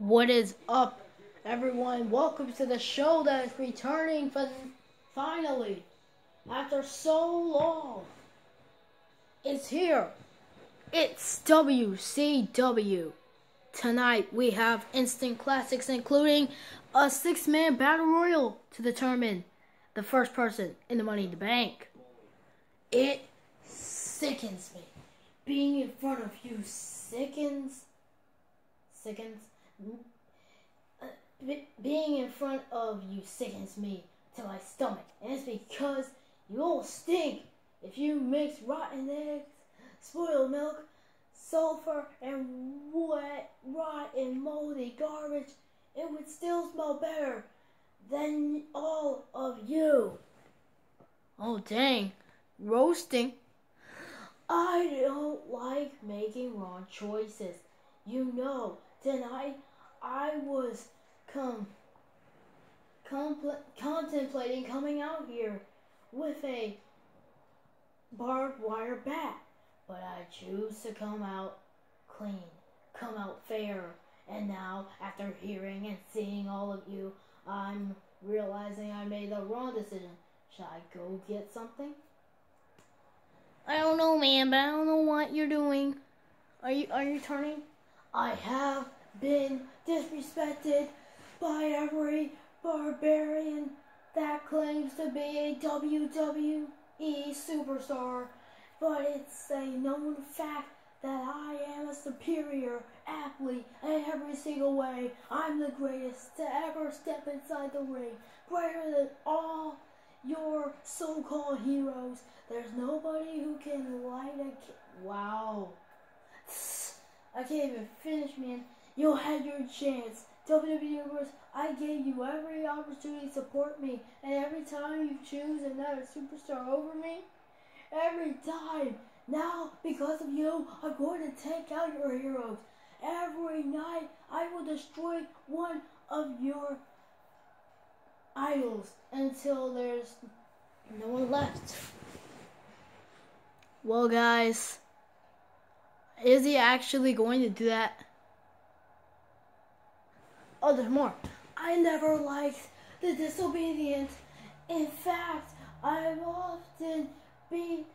What is up, everyone? Welcome to the show that is returning fin- finally after so long. It's here. It's WCW. Tonight we have instant classics, including a six man battle royal to determine the first person in the Money in the Bank. It sickens me. Being in front of you sickens. Sickens. Be- being in front of you sickens me to my stomach. And it's because you all stink. If you mix rotten eggs, spoiled milk, sulfur, and wet, rotten, moldy garbage, it would still smell better than all of you. Oh, dang. Roasting. I don't like making wrong choices. You know, tonight I was com- compl- contemplating coming out here with a barbed wire bat, but I choose to come out clean, come out fair. And now, after hearing and seeing all of you, I'm realizing I made the wrong decision. Should I go get something? I don't know, man, but I don't know what you're doing. Are you are you turning? I have been disrespected by every barbarian that claims to be a WWE superstar, but it's a known fact that I am a superior athlete in every single way. I'm the greatest to ever step inside the ring, greater than all your so-called heroes. There's nobody who can light a ki- wow. I can't even finish, man. You had your chance. WWE Universe, I gave you every opportunity to support me, and every time you choose another superstar over me, every time. Now, because of you, I'm going to take out your heroes. Every night, I will destroy one of your idols until there's no one left. Well, guys, is he actually going to do that? Oh, there's more. I never liked the disobedient. In fact, I've often beat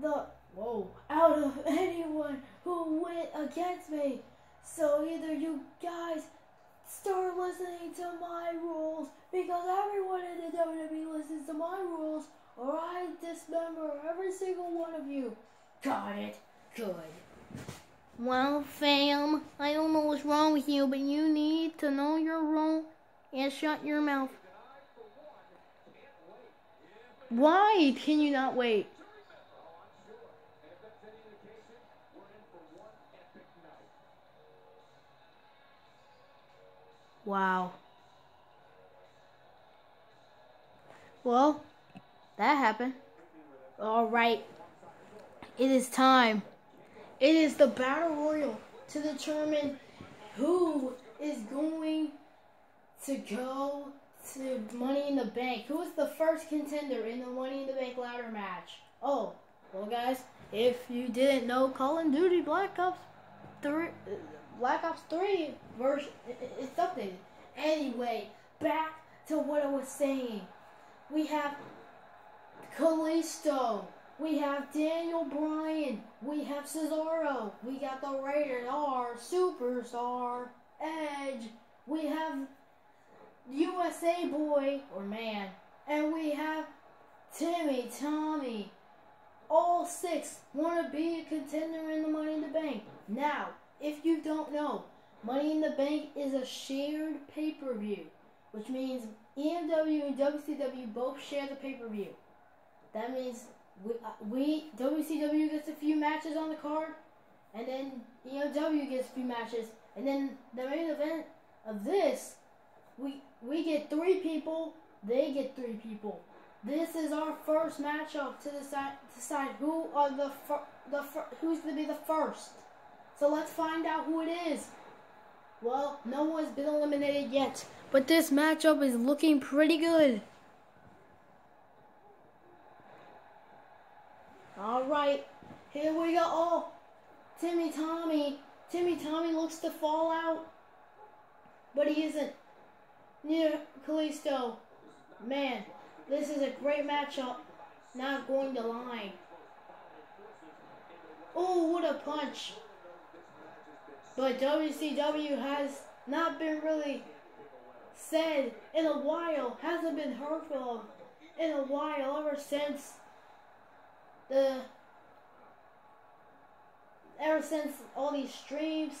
the whoa out of anyone who went against me. So either you guys start listening to my rules because everyone in the WWE listens to my rules, or I dismember every single one of you. Got it. Good. Well, fam, I don't know what's wrong with you, but you need to know your role and shut your mouth. Why can you not wait? Wow. Well, that happened. All right. It is time. It is the battle royal to determine who is going to go to Money in the Bank. Who is the first contender in the Money in the Bank ladder match? Oh, well, guys, if you didn't know, Call of Duty Black Ops 3, Black Ops 3 version, it's. Anyway, back to what I was saying. We have Kalisto. We have Daniel Bryan. We have Cesaro. We got the Rated R Superstar Edge. We have USA Boy or Man. And we have Timmy Tommy. All six want to be a contender in the Money in the Bank. Now, if you don't know, Money in the Bank is a shared pay per view, which means EMW and WCW both share the pay per view. That means we, uh, we WCW gets a few matches on the card, and then EMW gets a few matches, and then the main event of this, we we get three people, they get three people. This is our first matchup to decide decide who are the fir- the fir- who's to be the first. So let's find out who it is. Well, no one's been eliminated yet, but this matchup is looking pretty good. All right, here we go. Oh, Timmy Tommy. Timmy Tommy looks to fall out. but he isn't. Near Kalisto, man, this is a great matchup. Not going to lie. Oh, what a punch. But WCW has not been really said in a while, hasn't been heard from in a while ever since the ever since all these streams,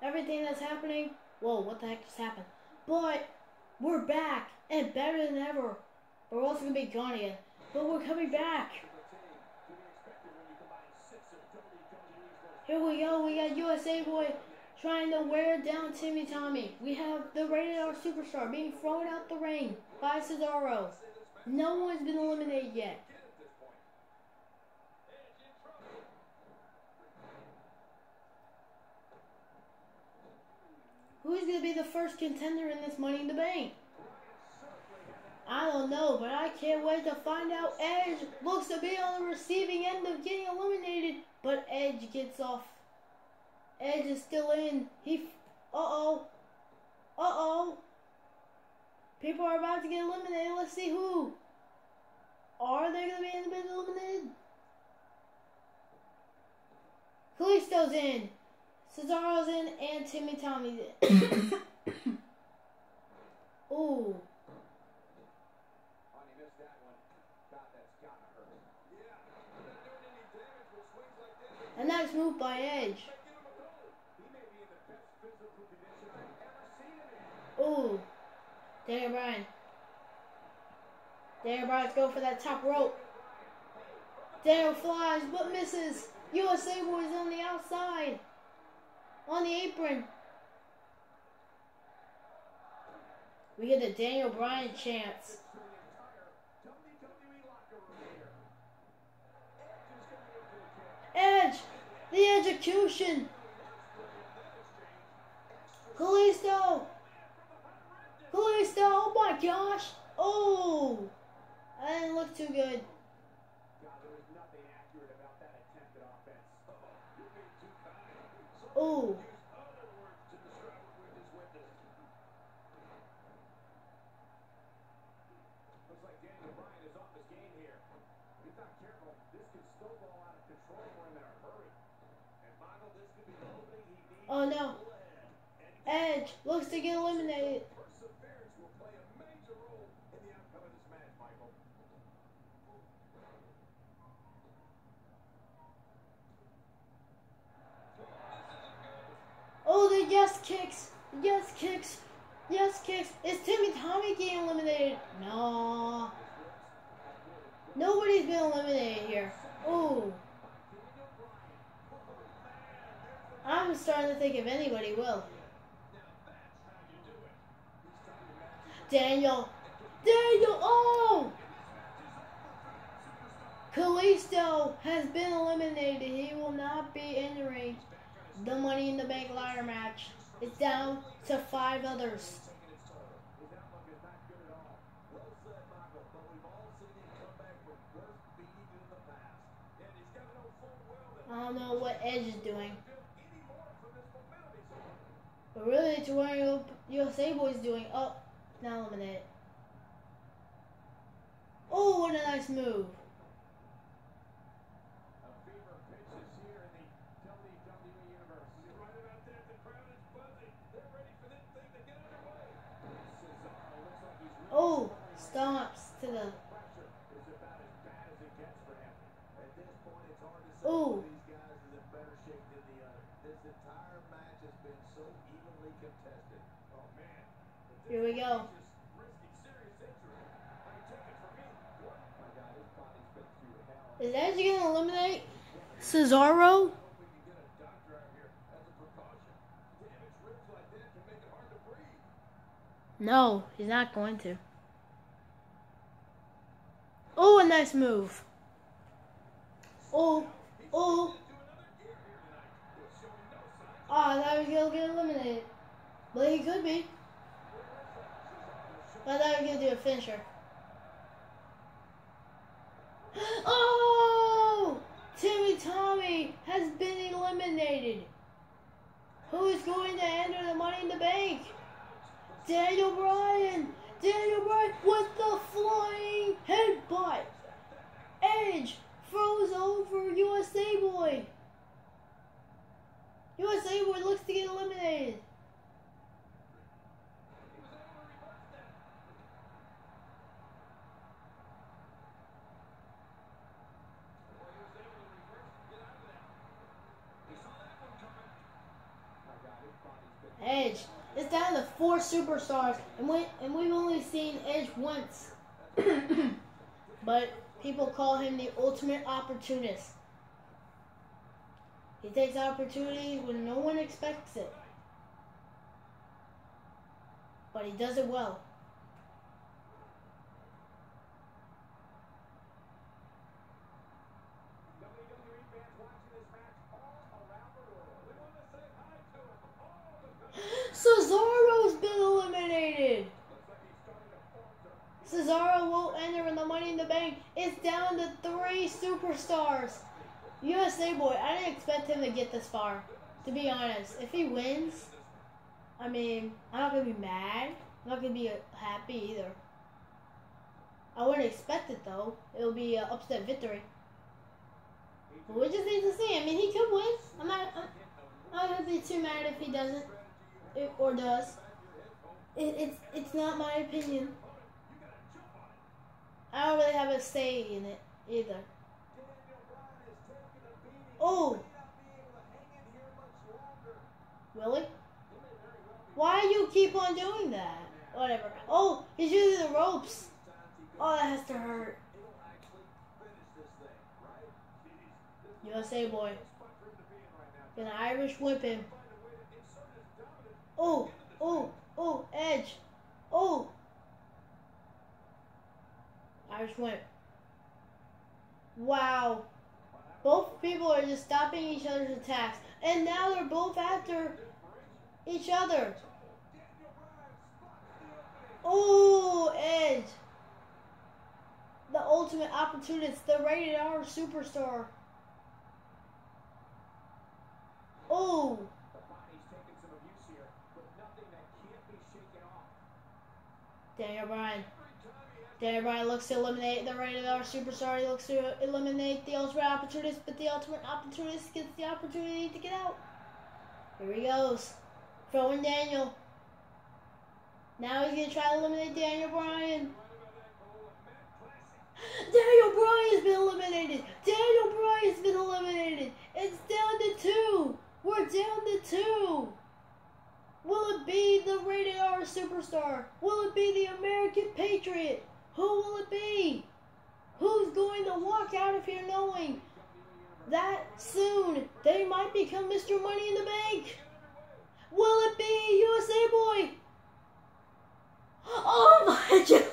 everything that's happening. Whoa, what the heck just happened? But we're back and better than ever. We're also gonna be gone again, but we're coming back. Here we go. We got USA Boy trying to wear down Timmy Tommy. We have the rated R superstar being thrown out the ring by Cesaro. No one's been eliminated yet. Who's going to be the first contender in this Money in the Bank? I don't know, but I can't wait to find out. Edge looks to be on the receiving end of getting eliminated, but Edge gets off. Edge is still in. He, uh-oh, uh-oh. People are about to get eliminated. Let's see who. Are they going to be in the mid eliminated? Kalisto's in. Cesaro's in and Timmy Tommy's in. Ooh. A nice move by Edge. Ooh. Daniel Bryan. Daniel Bryan's go for that top rope. Daniel flies but misses. USA Boys on the outside on the apron. We get the Daniel Bryan chance. Edge! The execution! Kalisto! Kalisto! Oh my gosh! Oh! I didn't look too good. Oh. Oh no. Edge looks to get eliminated. Oh, the yes kicks. Yes kicks. Yes kicks. Is Timmy Tommy getting eliminated? No. Nobody's been eliminated here. Oh. I'm starting to think if anybody will. Daniel. Daniel. Oh! Kalisto has been eliminated. He will not be in the ring the Money in the Bank ladder match is down to five others. I don't know what Edge is doing. But really, it's what USA Boys doing. Oh, now eliminated. Oh, what a nice move. To the. Oh. Here we go. Is Edge to eliminate Cesaro? No, he's not going to. Oh, a nice move. Oh, oh. Oh, I thought he was to get eliminated. But he could be. But I thought he was to do a finisher. Oh! Timmy Tommy has been eliminated. Who is going to enter the Money in the Bank? Daniel Bryan. Daniel Bryan with the flying headbutt. Edge throws over USA Boy. USA Boy looks to get eliminated. Edge. It's down to four superstars, and we and we've only seen Edge once. but people call him the ultimate opportunist. He takes opportunities when no one expects it. But he does it well. Cesaro's been eliminated. Cesaro won't enter in the Money in the Bank. It's down to three superstars. USA boy, I didn't expect him to get this far. To be honest, if he wins, I mean, I'm not gonna be mad. I'm not gonna be uh, happy either. I wouldn't expect it though. It'll be an upset victory. But we just need to see. I mean, he could win. I'm not. I'm, I'm not gonna be too mad if he doesn't it, or does. It, it's it's not my opinion. I don't have a say in it either. Oh! Really? Why do you keep on doing that? Whatever. Oh, he's using the ropes. Oh, that has to hurt. USA boy. Gonna Irish whip him. Oh, oh, oh, Edge. Oh. Irish went, Wow. Both people are just stopping each other's attacks. And now they're both after each other. Oh, Edge. The ultimate opportunist, the rated R superstar. Oh. Daniel Bryan. Bryan looks to eliminate the rated R superstar. He looks to eliminate the ultimate opportunist, but the ultimate opportunist gets the opportunity to get out. Here he goes. Throwing Daniel. Now he's going to try to eliminate Daniel Bryan. Daniel Bryan's been eliminated. Daniel Bryan's been eliminated. It's down to two. We're down to two. Will it be the rated R superstar? Will it be the American Patriot? Who will it be? Who's going to walk out of here knowing that soon they might become Mr. Money in the Bank? Will it be USA Boy? Oh my god!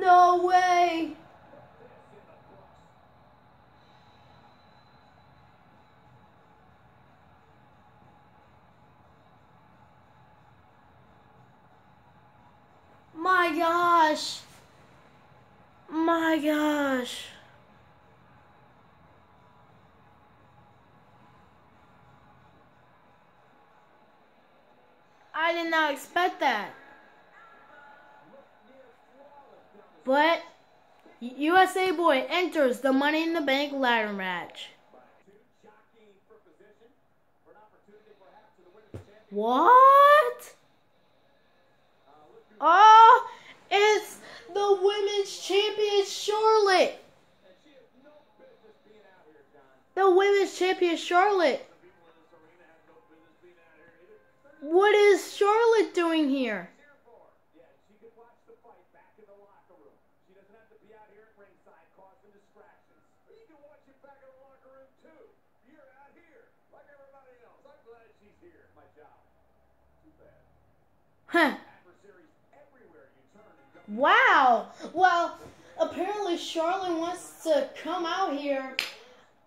No way! My gosh! My gosh! I did not expect that. But USA Boy enters the Money in the Bank ladder match. What? Oh, it's the women's champion Charlotte. The women's champion Charlotte. What is Charlotte doing here? Huh. Wow. Well, apparently Charlotte wants to come out here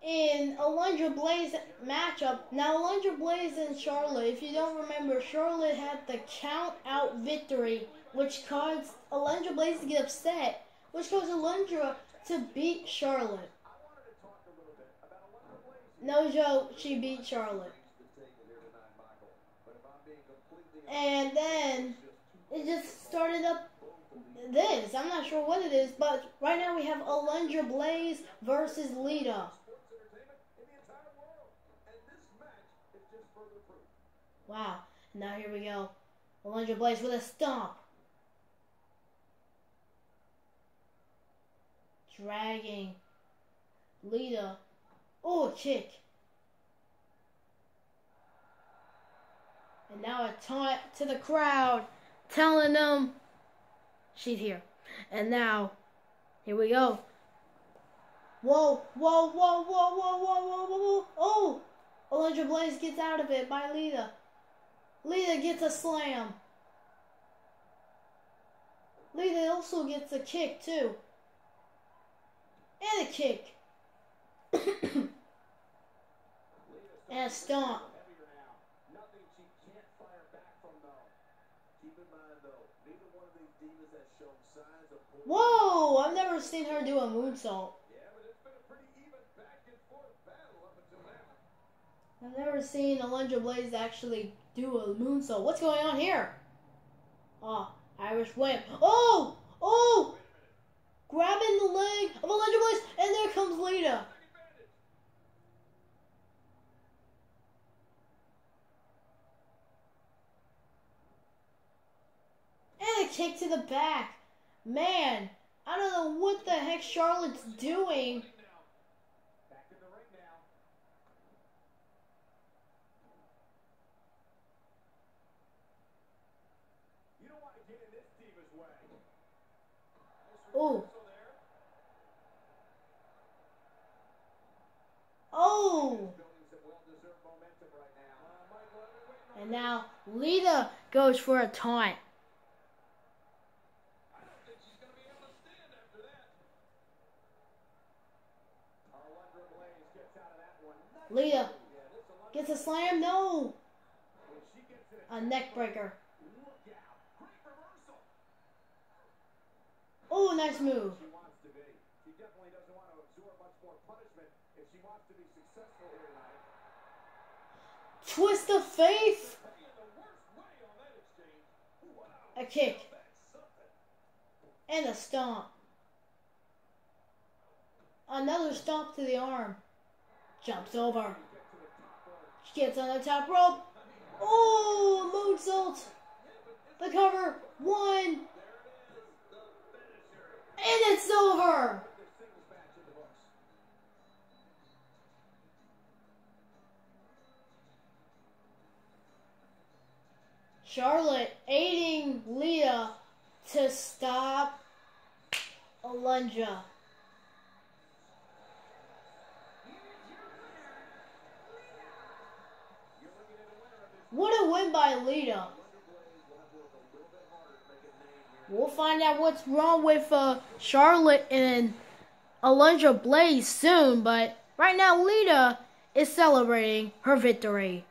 in Alundra Blaze matchup. Now, Alundra Blaze and Charlotte, if you don't remember, Charlotte had the count out victory, which caused Alundra Blaze to get upset, which caused Alundra to beat Charlotte. No joke, she beat Charlotte. And then it just started up this. I'm not sure what it is, but right now we have Alundra Blaze versus Lita. Wow. Now here we go. Alundra Blaze with a stomp. Dragging Lita. Oh, kick. And now a taunt to the crowd, telling them she's here. And now, here we go. Whoa, whoa, whoa, whoa, whoa, whoa, whoa, whoa, whoa. Oh! Alundra Blaze gets out of it by Lita. Lita gets a slam. Lita also gets a kick, too. And a kick. and a stomp. Whoa! I've never seen her do a moonsault. I've never seen Alundra Blaze actually do a moonsault. What's going on here? Oh, Irish whip. Oh! Oh! Grabbing the leg of Alundra Blaze, and there comes Lita. And a kick to the back. Man, I don't know what the heck Charlotte's doing. Oh. Oh. And now Lita goes for a taunt. Lita gets a slam. No. A neck breaker. Nice move. Twist of faith. A kick. And a stomp. Another stomp to the arm. Jumps over. She gets on the top rope. Oh, moonsault. The cover. One. And it's over! Charlotte aiding Lita to stop Alundra. What a win by Lita. We'll find out what's wrong with uh, Charlotte and Alundra Blaze soon, but right now Lita is celebrating her victory.